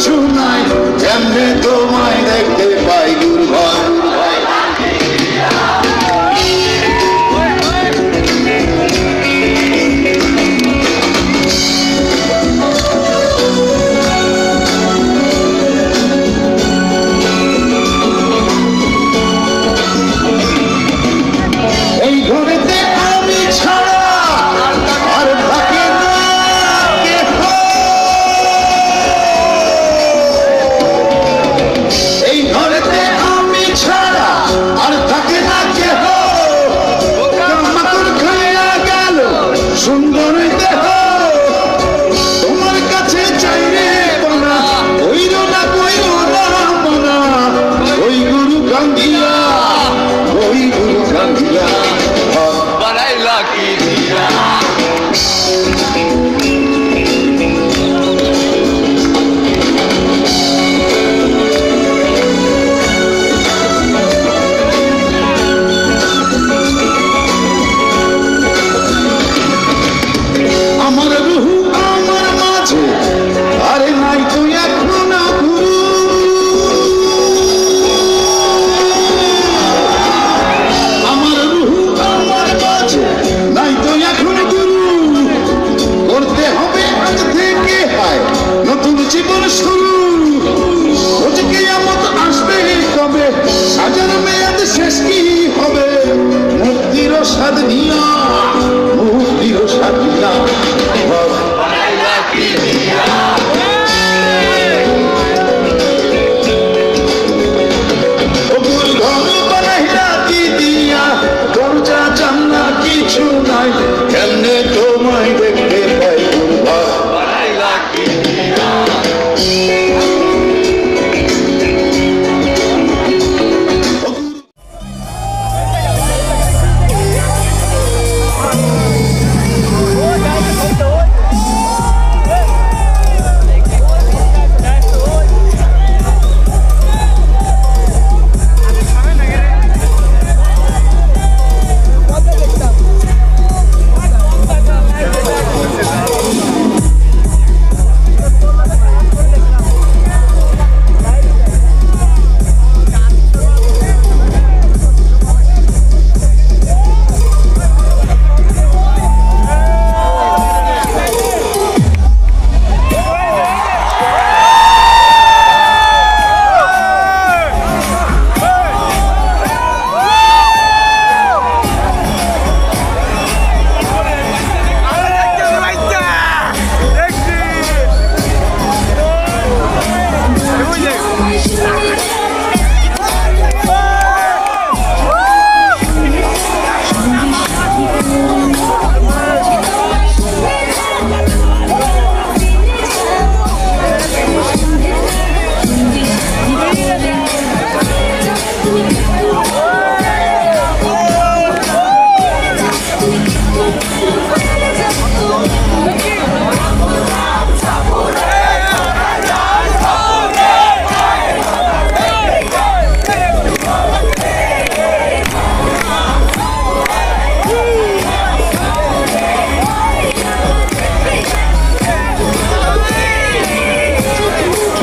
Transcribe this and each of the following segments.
কিছু নাই এমনি তোমায় দেখতে পাই। Yes.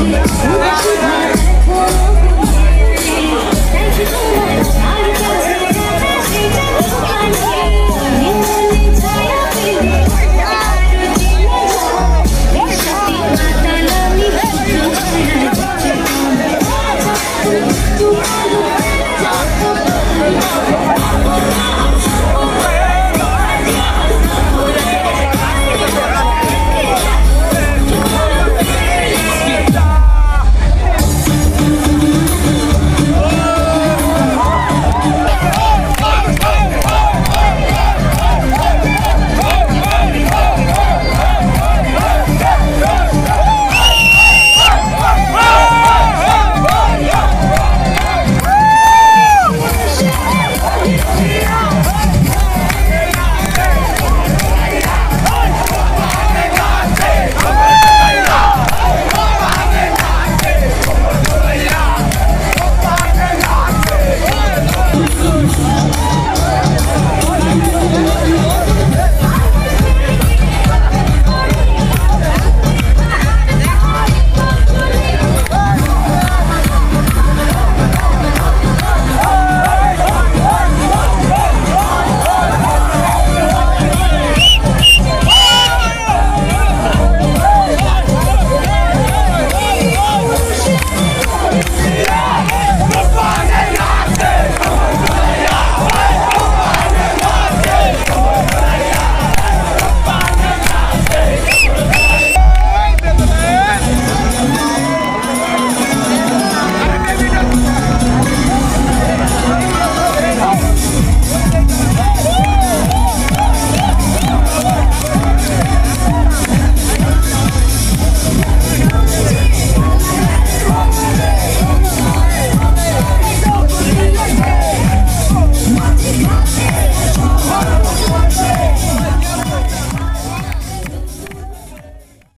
What you